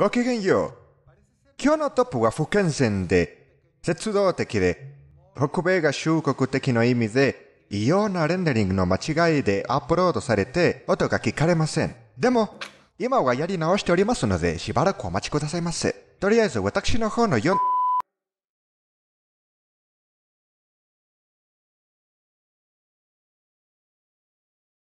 ごきげんよう。今日のトップは不健全で、節動的で、北米が収穫的の意味で、異様なレンダリングの間違いでアップロードされて音が聞かれません。でも、今はやり直しておりますので、しばらくお待ちくださいませ。とりあえず私の方の4、